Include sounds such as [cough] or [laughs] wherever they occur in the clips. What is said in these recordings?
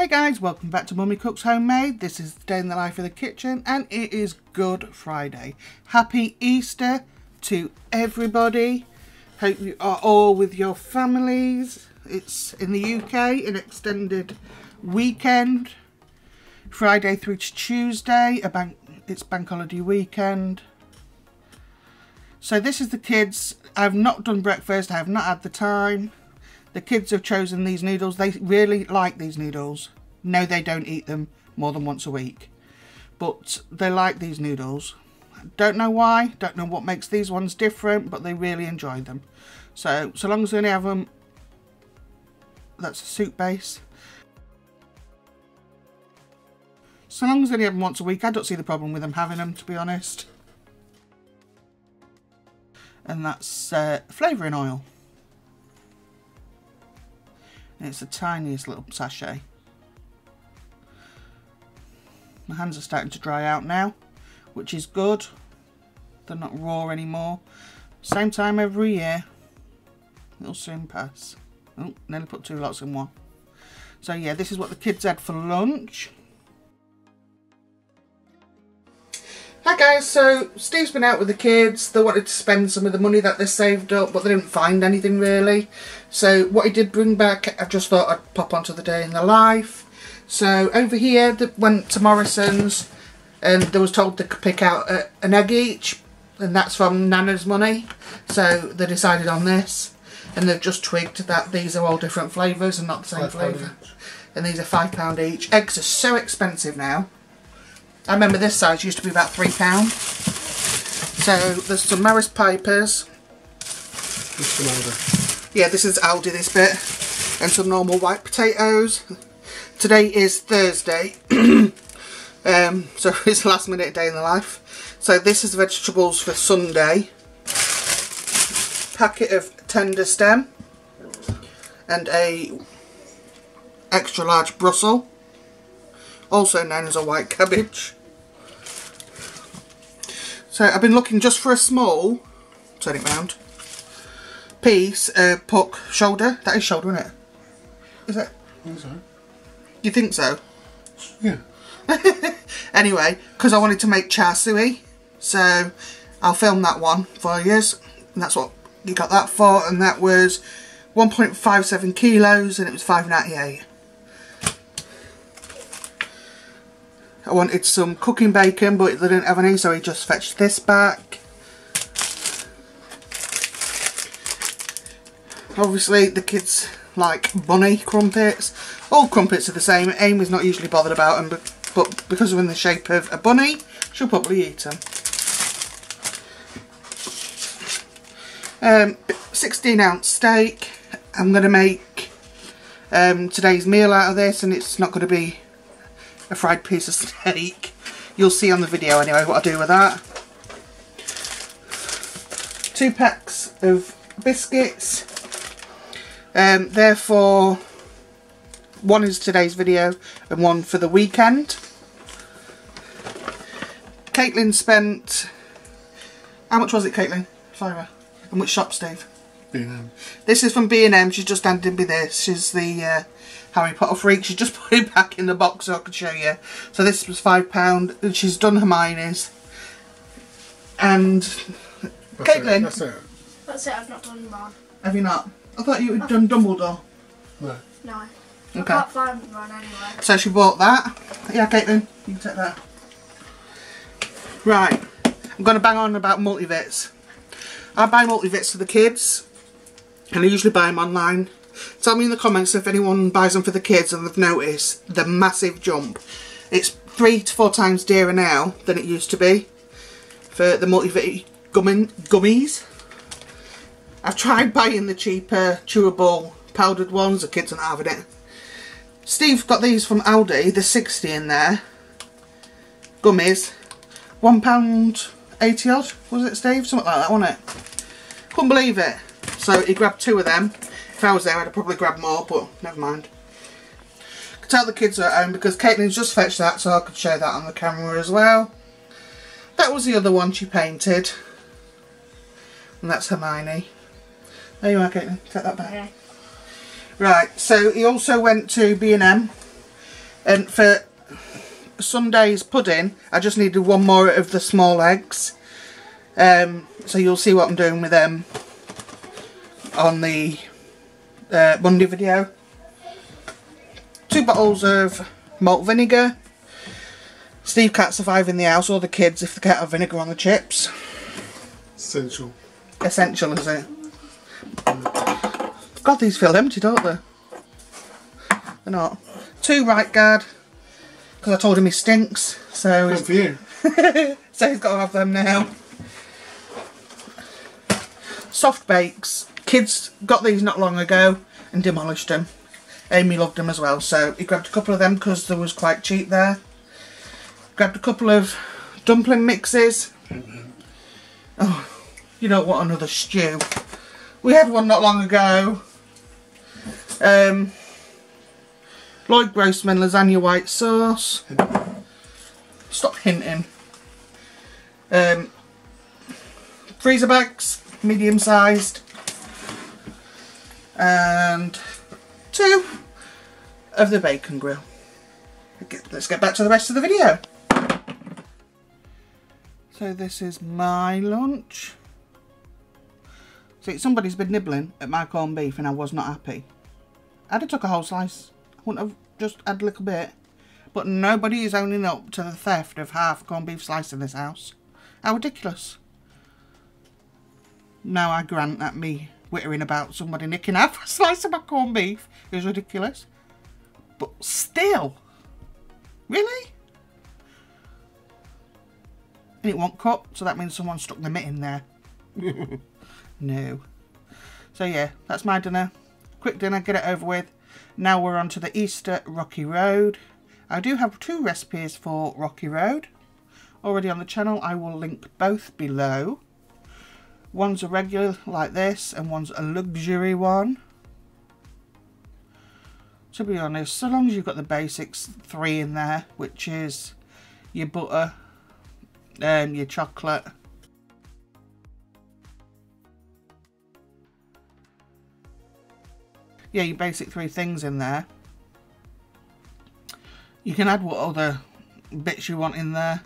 Hey guys, welcome back to Mummy Cooks Homemade. This is the day in the life of the kitchen and it is Good Friday. Happy Easter to everybody. Hope you are all with your families. It's in the UK, an extended weekend. Friday through to Tuesday, a bank, it's bank holiday weekend. So this is the kids. I've not done breakfast, I have not had the time. The kids have chosen these noodles. They really like these noodles. No, they don't eat them more than once a week. But they like these noodles. Don't know why. Don't know what makes these ones different. But they really enjoy them. So, so long as they only have them... That's a soup base. So long as they only have them once a week, I don't see the problem with them having them, to be honest. And that's uh, flavouring oil. It's the tiniest little sachet. My hands are starting to dry out now, which is good. They're not raw anymore. Same time every year. It'll soon pass. Oh, nearly put two lots in one. So yeah, this is what the kids had for lunch. Hi guys, so Steve's been out with the kids. They wanted to spend some of the money that they saved up, but they didn't find anything really. So what he did bring back, I just thought I'd pop onto the day in the life. So over here, they went to Morrison's and they was told to pick out a, an egg each, and that's from Nana's money. So they decided on this, and they've just twigged that these are all different flavours and not the same flavour. And these are £5 each. Eggs are so expensive now. I remember this size used to be about £3. So there's some Maris Pipers. Yeah, this is Aldi this bit. And some normal white potatoes. Today is Thursday. [clears throat] um, so [laughs] it's last minute day in the life. So this is vegetables for Sunday. Packet of tender stem. And a extra large Brussels also known as a white cabbage. So I've been looking just for a small, turn it round, piece of pork shoulder. That is shoulder, isn't it? Is it? I think so. You think so? Yeah. [laughs] anyway, because I wanted to make char siu, so I'll film that one for you. And that's what you got that for, and that was 1.57 kilos, and it was 5.98. I wanted some cooking bacon but they didn't have any so he just fetched this back. Obviously the kids like bunny crumpets. All crumpets are the same. Amy's not usually bothered about them but, because they're in the shape of a bunny she'll probably eat them. Um, 16 ounce steak. I'm going to make um, today's meal out of this and it's not going to be a fried piece of steak. You'll see on the video anyway what I do with that. Two packs of biscuits. Um, therefore, one is today's video and one for the weekend. Caitlin spent... How much was it, Caitlin? Fiver. And which shop, Steve? B&M. This is from B&M. She's just handed me this. She's the... Uh, Harry Potter freak. She just [laughs] put it back in the box so I could show you. So this was £5 and she's done Hermione's. And That's Caitlin. It. That's it. That's it, I've not done Ron. Have you not? I thought you had done Dumbledore. No. No. I Okay. can't find Ron anywhere. So she bought that. Yeah, Caitlin, you can take that. Right. I'm going to bang on about multivits. I buy multivits for the kids. And I usually buy them online. Tell me in the comments if anyone buys them for the kids and they've noticed the massive jump. It's three to four times dearer now than it used to be for the multivit gummin gummies. I've tried buying the cheaper chewable powdered ones, the kids are not having it. Steve got these from Aldi, the 60 in there. Gummies. £1.80 odd, was it Steve? Something like that, wasn't it? Couldn't believe it. So he grabbed two of them. If I was there, I'd have probably grabbed more, but never mind. I could tell the kids are at home because Caitlin's just fetched that, so I could show that on the camera as well. That was the other one she painted. And that's Hermione. There you are, Caitlin. Take that back. Okay. Right, so he also went to B&M And for Sunday's pudding, I just needed one more of the small eggs. Um, so you'll see what I'm doing with them on the uh, Monday video. Two bottles of malt vinegar. Steve can't survive in the house, or the kids, if they can't have vinegar on the chips. Essential. Essential, is it? God, these feel empty, don't they? They're not. Two right guard, because I told him he stinks, so he's, for you. [laughs] so he's got to have them now. Soft bakes. Kids got these not long ago and demolished them. Amy loved them as well, so he grabbed a couple of them because they was quite cheap there. Grabbed a couple of dumpling mixes. Oh, you don't want another stew. We had one not long ago. Um, Lloyd Grossman lasagna white sauce. Stop hinting. Um, freezer bags, medium sized. And two of the bacon grill. Let's get back to the rest of the video. So this is my lunch. See, somebody's been nibbling at my corned beef and I was not happy. I'd have took a whole slice. I wouldn't have just had a little bit. But nobody is owning up to the theft of half corned beef slice in this house. How ridiculous. Now I grant that me wittering about somebody nicking half a slice of my corned beef is ridiculous. But still. Really? And it won't cut, so that means someone stuck the mitt in there. [laughs] no. So yeah, that's my dinner. Quick dinner, get it over with. Now we're on to the Easter Rocky Road. I do have two recipes for Rocky Road already on the channel. I will link both below. One's a regular like this and one's a luxury one. To be honest, so long as you've got the basics three in there, which is your butter, and your chocolate. Yeah, your basic three things in there. You can add what other bits you want in there.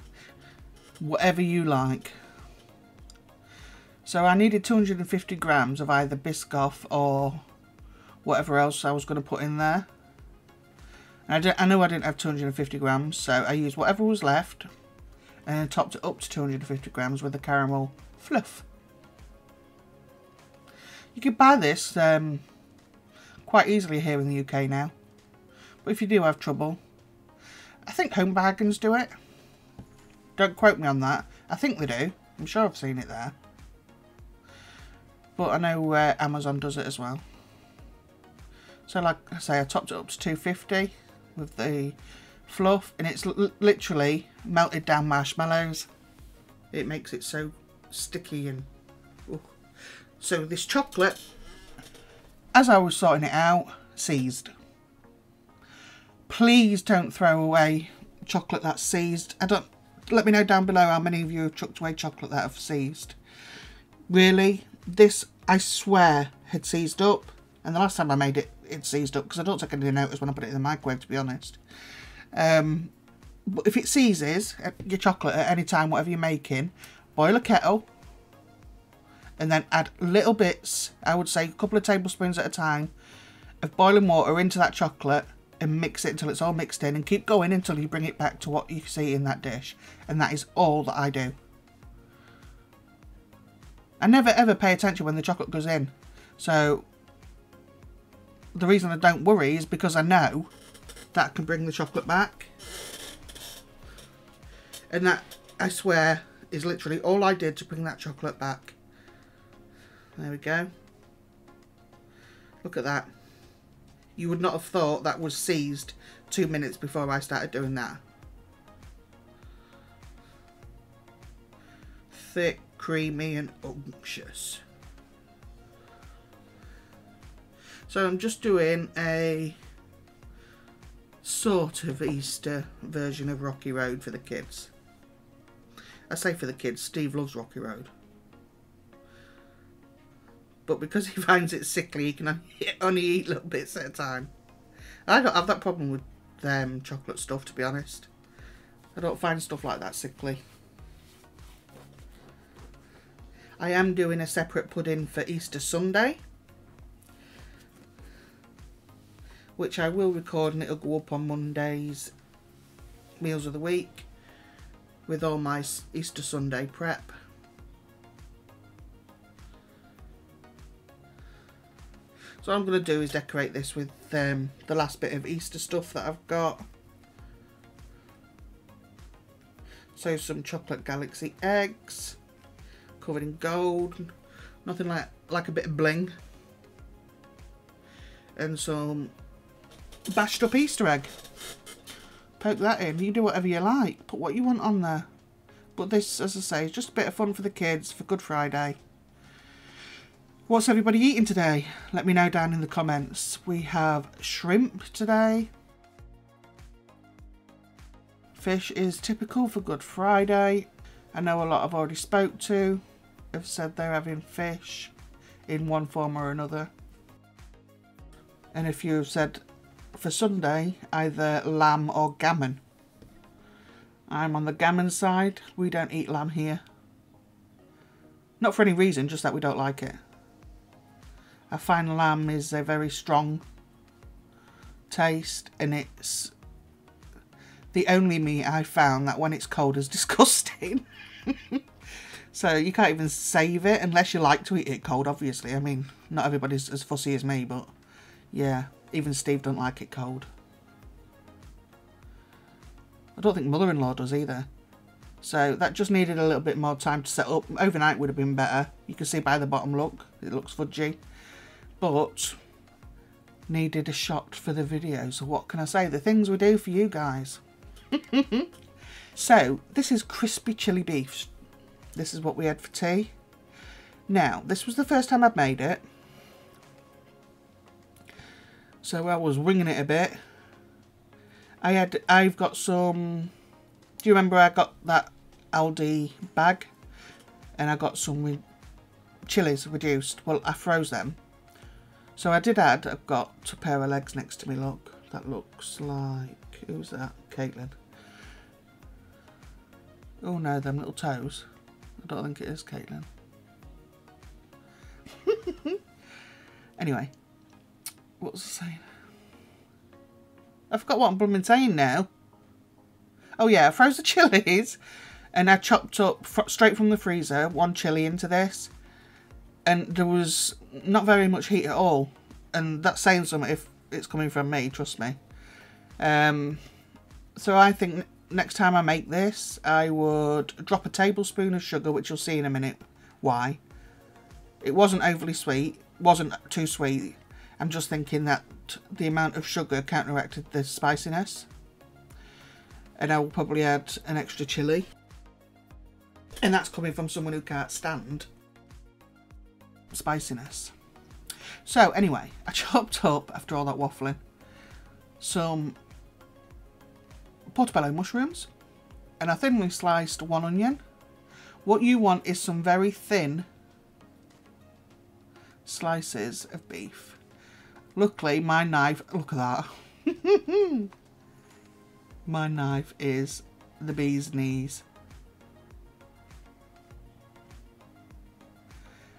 Whatever you like. So I needed 250 grams of either Biscoff or whatever else I was going to put in there. And I, I know I didn't have 250 grams, so I used whatever was left and then topped it up to 250 grams with the caramel fluff. You can buy this um, quite easily here in the UK now. But if you do have trouble, I think Home Bargains do it. Don't quote me on that. I think they do. I'm sure I've seen it there. But I know uh, Amazon does it as well. So like I say, I topped it up to 250 with the fluff. And it's literally melted down marshmallows. It makes it so sticky and... So this chocolate, as I was sorting it out, seized. Please don't throw away chocolate that's seized. I don't. Let me know down below how many of you have chucked away chocolate that have seized. Really, this I swear had seized up, and the last time I made it, it seized up because I don't take any notice when I put it in the microwave. To be honest, um, but if it seizes uh, your chocolate at any time, whatever you're making, boil a kettle, and then add little bits. I would say a couple of tablespoons at a time of boiling water into that chocolate and mix it until it's all mixed in and keep going until you bring it back to what you see in that dish and that is all that I do I never ever pay attention when the chocolate goes in. So the reason I don't worry is because I know that can bring the chocolate back. And that I swear is literally all I did to bring that chocolate back. There we go. Look at that. You would not have thought that was seized two minutes before I started doing that. Thick, creamy and unctuous. So I'm just doing a sort of Easter version of Rocky Road for the kids. I say for the kids, Steve loves Rocky Road. But because he [laughs] finds it sickly, he can [laughs] only- eat little bits at a time. I don't have that problem with um, chocolate stuff, to be honest. I don't find stuff like that sickly. I am doing a separate pudding for Easter Sunday. Which I will record and it'll go up on Monday's Meals of the Week. With all my Easter Sunday prep. So what I'm going to do is decorate this with um, the last bit of Easter stuff that I've got. So some chocolate galaxy eggs, covered in gold, nothing like like a bit of bling. And some bashed up Easter egg. Poke that in, you do whatever you like, put what you want on there. But this, as I say, is just a bit of fun for the kids for Good Friday. What's everybody eating today? Let me know down in the comments. We have shrimp today. Fish is typical for Good Friday. I know a lot I've already spoke to have said they're having fish in one form or another. And if you have said for Sunday, either lamb or gammon. I'm on the gammon side. We don't eat lamb here. Not for any reason, just that we don't like it. I find lamb is a very strong taste and it's the only meat I found that when it's cold is [laughs] disgusting. [laughs] so you can't even save it unless you like to eat it cold, obviously. I mean, not everybody's as fussy as me, but yeah, even Steve don't like it cold. I don't think mother-in-law does either. So that just needed a little bit more time to set up. Overnight would have been better. You can see by the bottom look, it looks fudgy but needed a shot for the video. So what can I say? The things we do for you guys. [laughs] so this is crispy chili beef. This is what we had for tea. Now, this was the first time I'd made it. So I was winging it a bit. I had, I've got some, do you remember I got that Aldi bag? And I got some with chilies reduced. Well, I froze them so I did add, I've got a pair of legs next to me, look. That looks like, who's that? Caitlin. Oh no, them little toes. I don't think it is Caitlin. [laughs] anyway, what was I saying? I forgot what I'm blooming saying now. Oh yeah, I froze the [laughs] chilies and I chopped up straight from the freezer one chili into this and there was not very much heat at all and that's saying something if it's coming from me trust me um, so I think next time I make this I would drop a tablespoon of sugar which you'll see in a minute why. It wasn't overly sweet wasn't too sweet. I'm just thinking that the amount of sugar counteracted the spiciness. And I will probably add an extra chili. And that's coming from someone who can't stand spiciness. So anyway, I [laughs] chopped up, after all that waffling, some portobello mushrooms and I thinly sliced one onion. What you want is some very thin slices of beef. Luckily, my knife, look at that. [laughs] my knife is the bee's knees.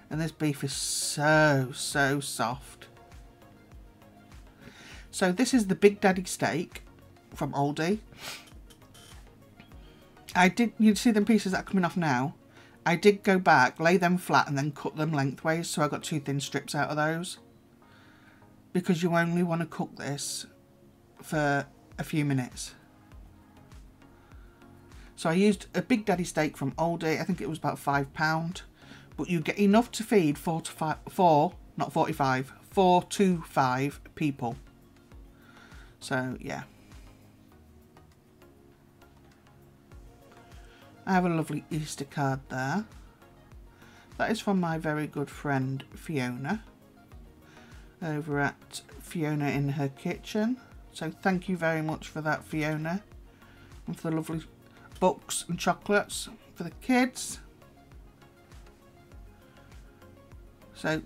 And this beef is so, so soft. So this is the Big Daddy steak from Aldi. I did, you see them pieces that are coming off now? I did go back, lay them flat and then cut them lengthways. So I got two thin strips out of those. Because you only want to cook this for a few minutes. So I used a Big Daddy steak from Aldi. I think it was about £5 but you get enough to feed four to five, four, not 45, four to five people. So, yeah. I have a lovely Easter card there. That is from my very good friend Fiona over at Fiona in her kitchen. So thank you very much for that Fiona and for the lovely books and chocolates for the kids. So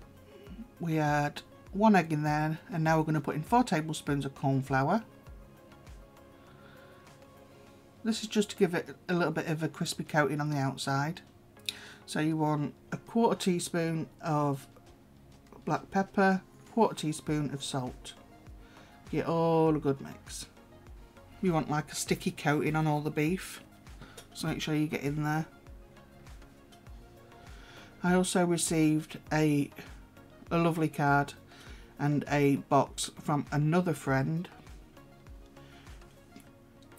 we add one egg in there and now we're going to put in four tablespoons of corn flour. This is just to give it a little bit of a crispy coating on the outside. So you want a quarter teaspoon of black pepper, quarter teaspoon of salt. Get all a good mix. You want like a sticky coating on all the beef. So make sure you get in there. I also received a, a lovely card and a box from another friend,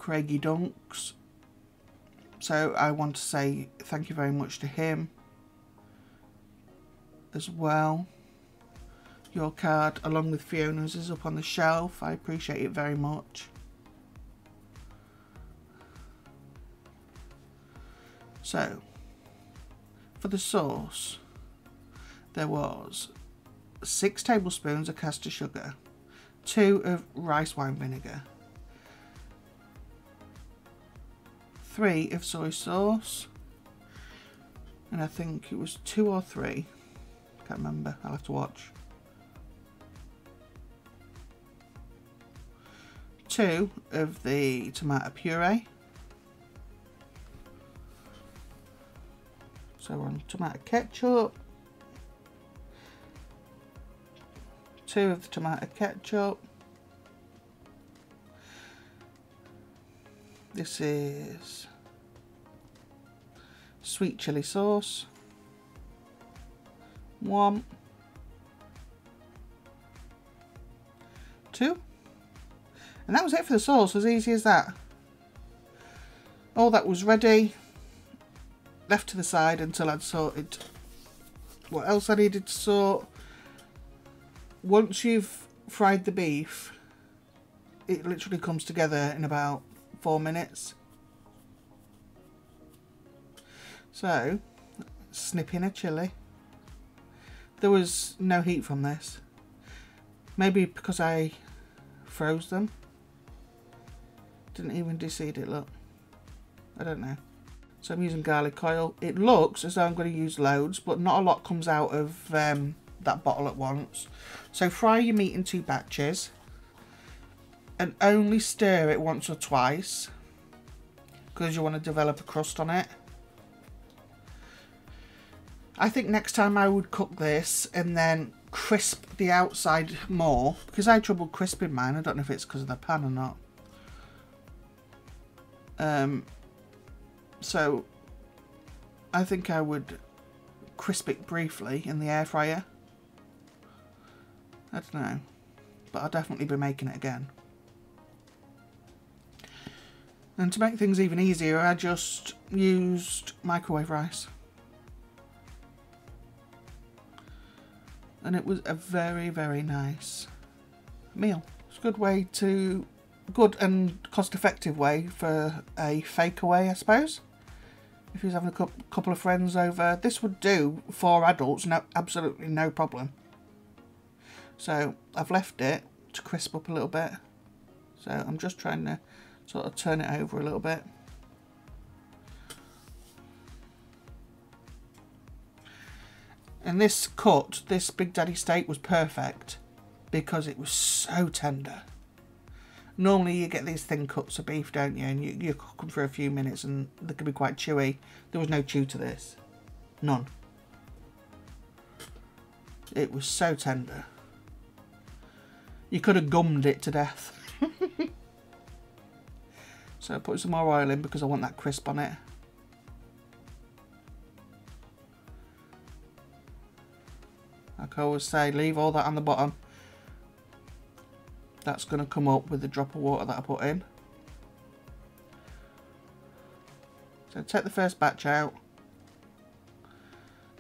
Craigie Dunks. So I want to say thank you very much to him as well. Your card, along with Fiona's, is up on the shelf. I appreciate it very much. So, for the sauce, there was six tablespoons of caster sugar, two of rice wine vinegar, three of soy sauce, and I think it was two or three. Can't remember. I'll have to watch. Two of the tomato puree. So we're on tomato ketchup. Two of the tomato ketchup. This is sweet chili sauce. One. Two. And that was it for the sauce, as easy as that. All that was ready left to the side until I'd sorted what else I needed to sort. Once you've fried the beef, it literally comes together in about four minutes. So, snip in a chilli. There was no heat from this. Maybe because I froze them. Didn't even deseed it, look. I don't know. So I'm using garlic oil. It looks as though I'm going to use loads, but not a lot comes out of um, that bottle at once. So fry your meat in two batches and only stir it once or twice because you want to develop a crust on it. I think next time I would cook this and then crisp the outside more because I had trouble crisping mine. I don't know if it's because of the pan or not. Um, so I think I would crisp it briefly in the air fryer. I don't know, but I'll definitely be making it again. And to make things even easier, I just used microwave rice. And it was a very, very nice meal. It's a good way to, good and cost effective way for a fake away, I suppose if you're having a couple of friends over, this would do for adults, no, absolutely no problem. So I've left it to crisp up a little bit. So I'm just trying to sort of turn it over a little bit. And this cut, this Big Daddy steak was perfect because it was so tender normally you get these thin cuts of beef, don't you? And you, you cook them for a few minutes and they can be quite chewy. There was no chew to this. None. It was so tender. You could have gummed it to death. So I put some more oil in because I want that crisp on it. Like I always say, leave all that on the bottom that's going to come up with the drop of water that I put in. So take the first batch out.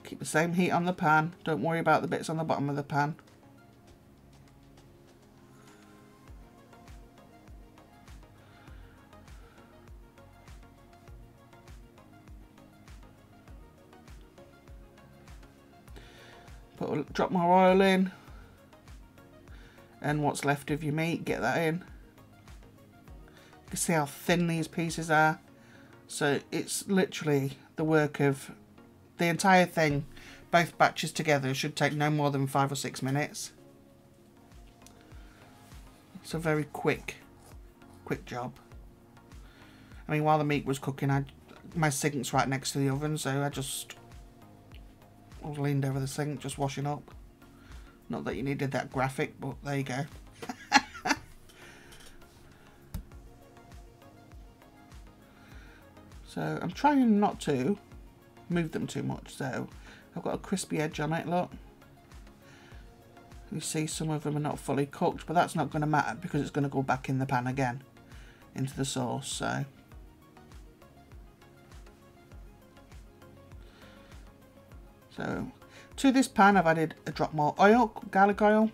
Keep the same heat on the pan. Don't worry about the bits on the bottom of the pan. Drop more oil in and what's left of your meat, get that in. You can see how thin these pieces are. So it's literally the work of the entire thing, both batches together, should take no more than five or six minutes. It's a very quick, quick job. I mean, while the meat was cooking, I my sink's right next to the oven, so I just Was leaned over the sink, just washing up. Not that you needed that graphic, but there you go. [laughs] so I'm trying not to move them too much, so I've got a crispy edge on it, look. You see some of them are not fully cooked, but that's not going to matter because it's going to go back in the pan again into the sauce, so... So, to this pan I've added a drop more oil, garlic oil,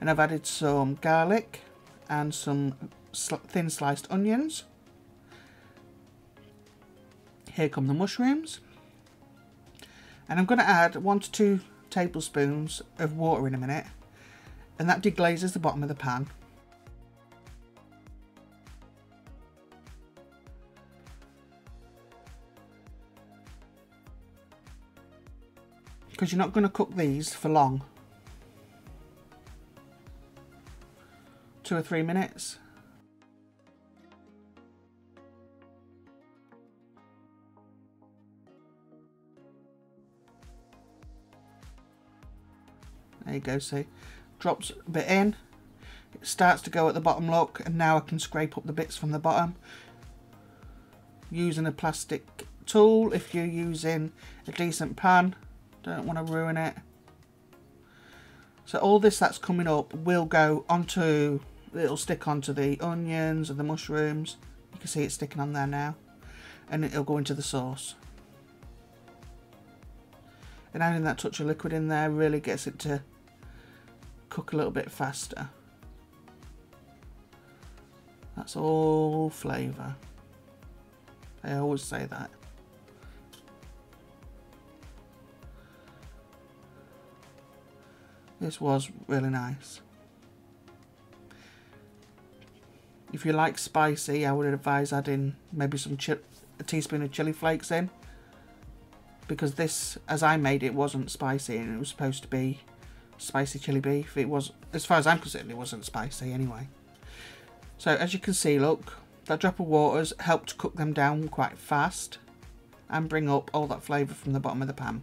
and I've added some garlic and some sl thin sliced onions. Here come the mushrooms. And I'm going to add one to two tablespoons of water in a minute. And that deglazes the bottom of the pan. Because you're not going to cook these for long. Two or three minutes. There you go, see. Drops a bit in. It starts to go at the bottom look and now I can scrape up the bits from the bottom. Using a plastic tool if you're using a decent pan. Don't want to ruin it. So all this that's coming up will go onto, it'll stick onto the onions and the mushrooms. You can see it sticking on there now. And it'll go into the sauce. And adding that touch of liquid in there really gets it to cook a little bit faster. That's all flavour. I always say that. This was really nice. If you like spicy, I would advise adding maybe some a teaspoon of chili flakes in. Because this, as I made it, wasn't spicy and it was supposed to be spicy chili beef. It was, as far as I'm concerned, it wasn't spicy anyway. So as you can see, look, that drop of water's helped cook them down quite fast and bring up all that flavour from the bottom of the pan.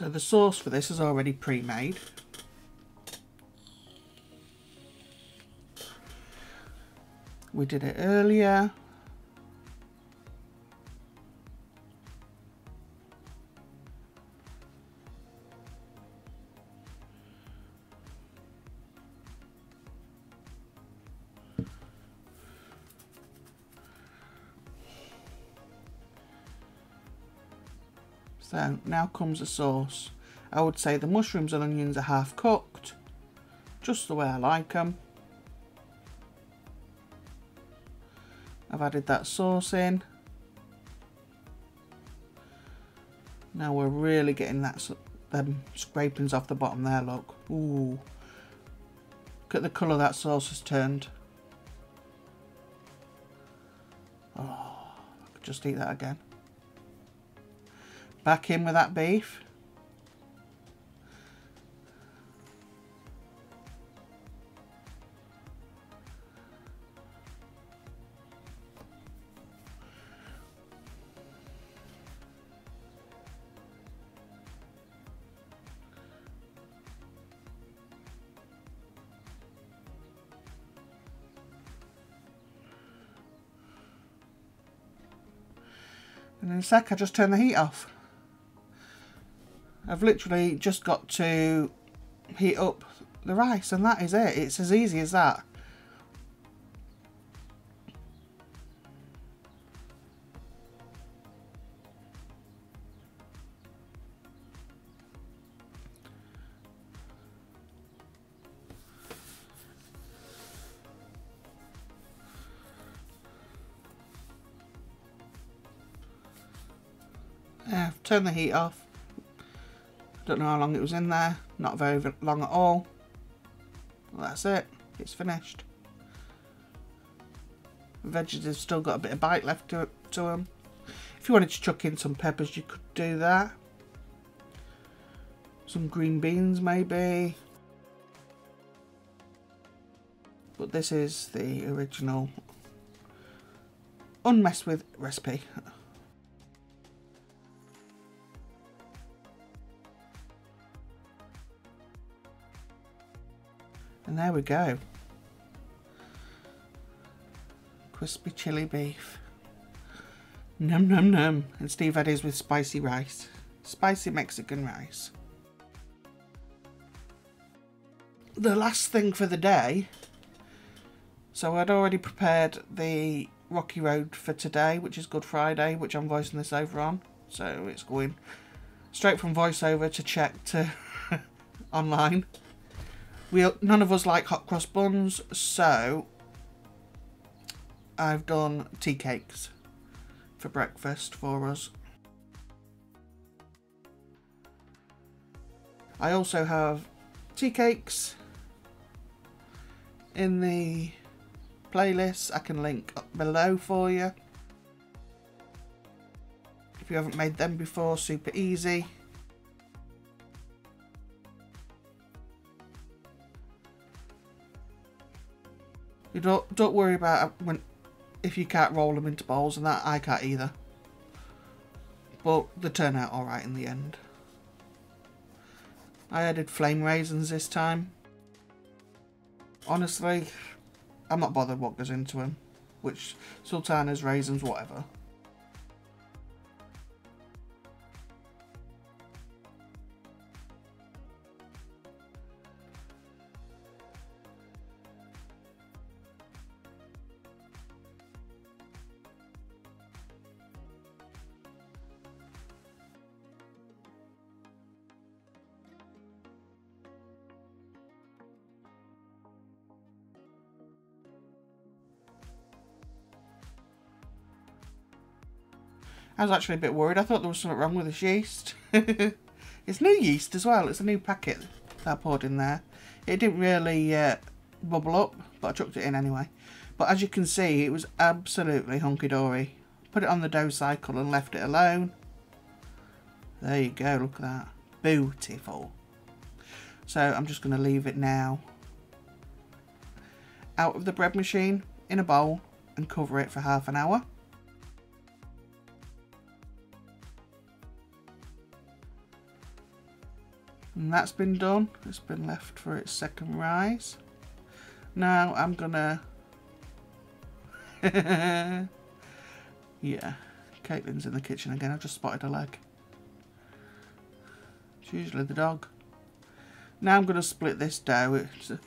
So the sauce for this is already pre-made. We did it earlier. So now comes the sauce. I would say the mushrooms and onions are half cooked, just the way I like them. I've added that sauce in. Now we're really getting that them scrapings off the bottom there, look. Ooh. Look at the colour that sauce has turned. Oh, I could just eat that again. Back in with that beef. And in a sec I just turn the heat off. I've literally just got to heat up the rice and that is it. It's as easy as that. Turn the heat off. Don't know how long it was in there. Not very long at all. Well, that's it. It's finished. The veggies have still got a bit of bite left to, to them. If you wanted to chuck in some peppers, you could do that. Some green beans, maybe. But this is the original unmessed with recipe. [laughs] And there we go. Crispy chili beef. Num num num. And Steve had his with spicy rice. Spicy Mexican rice. The last thing for the day. So I'd already prepared the Rocky Road for today, which is Good Friday, which I'm voicing this over on. So it's going straight from voiceover to check to [laughs] online. We none of us like hot cross buns, so I've done tea cakes for breakfast for us. I also have tea cakes in the playlist. I can link up below for you. If you haven't made them before, super easy. You don't don't worry about uh, when if you can't roll them into balls and that I can't either. But they turn out alright in the end. I added flame raisins this time. Honestly, I'm not bothered what goes into them. Which sultanas, raisins, whatever. I was actually a bit worried. I thought there was something wrong with this yeast. [laughs] it's new yeast as well. It's a new packet that I poured in there. It didn't really uh, bubble up, but I chucked it in anyway. But as you can see, it was absolutely hunky-dory. Put it on the dough cycle and left it alone. There you go, look at that. Beautiful. So I'm just going to leave it now out of the bread machine in a bowl and cover it for half an hour. And that's been done. It's been left for its second rise. Now I'm gonna... [laughs] yeah. Caitlin's in the kitchen again. I've just spotted a leg. It's usually the dog. Now I'm to split this dough. It's a,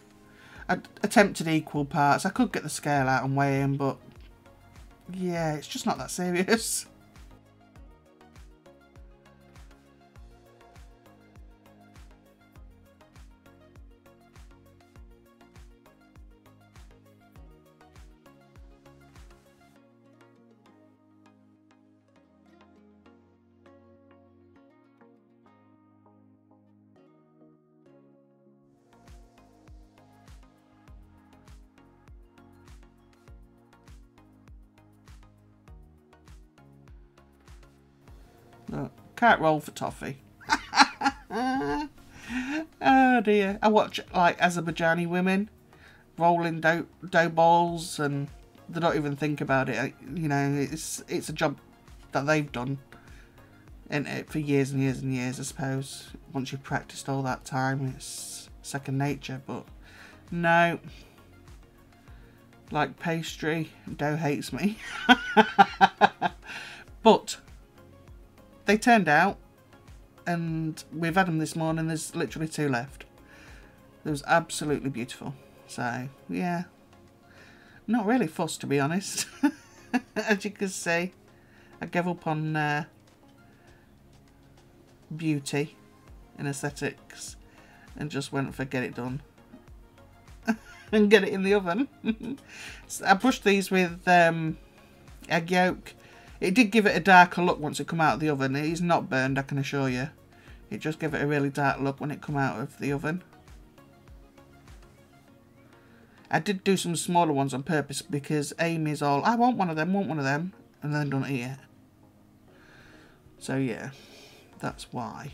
I attempted equal parts. I could get the scale out and weigh them, but yeah, it's just not that serious. [laughs] can't roll for toffee. [laughs] oh dear. I watch like Azerbaijani women rolling dough, dough balls and they don't even think about it. You know, it's it's a job that they've done in it for years and years and years, I suppose. Once you've practiced all that time, it's second nature. But no, like pastry, dough hates me. [laughs] but they turned out, and we've had them this morning. There's literally two left. It was absolutely beautiful. So, yeah. Not really fussed, to be honest. [laughs] As you can see, I gave up on uh, beauty and aesthetics and just went for get it done [laughs] and get it in the oven. [laughs] so I brushed these with um, egg yolk it did give it a darker look once it come out of the oven. It is not burned, I can assure you. It just gave it a really dark look when it come out of the oven. I did do some smaller ones on purpose because Amy's all, I want one of them, want one of them, and then don't eat it. So yeah, that's why.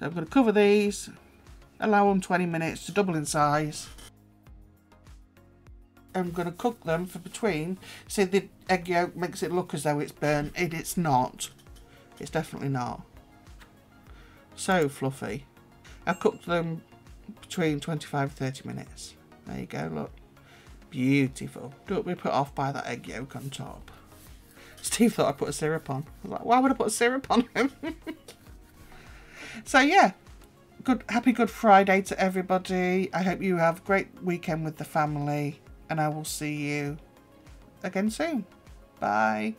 So I'm going to cover these, allow them 20 minutes to double in size. I'm going to cook them for between. See, the egg yolk makes it look as though it's burnt. It, it's not. It's definitely not. So fluffy. I cooked them between 25 and 30 minutes. There you go, look. Beautiful. Don't be put off by that egg yolk on top. Steve thought I put a syrup on. I was like, why would I put a syrup on him? [laughs] so yeah, good happy Good Friday to everybody. I hope you have a great weekend with the family and I will see you again soon. Bye.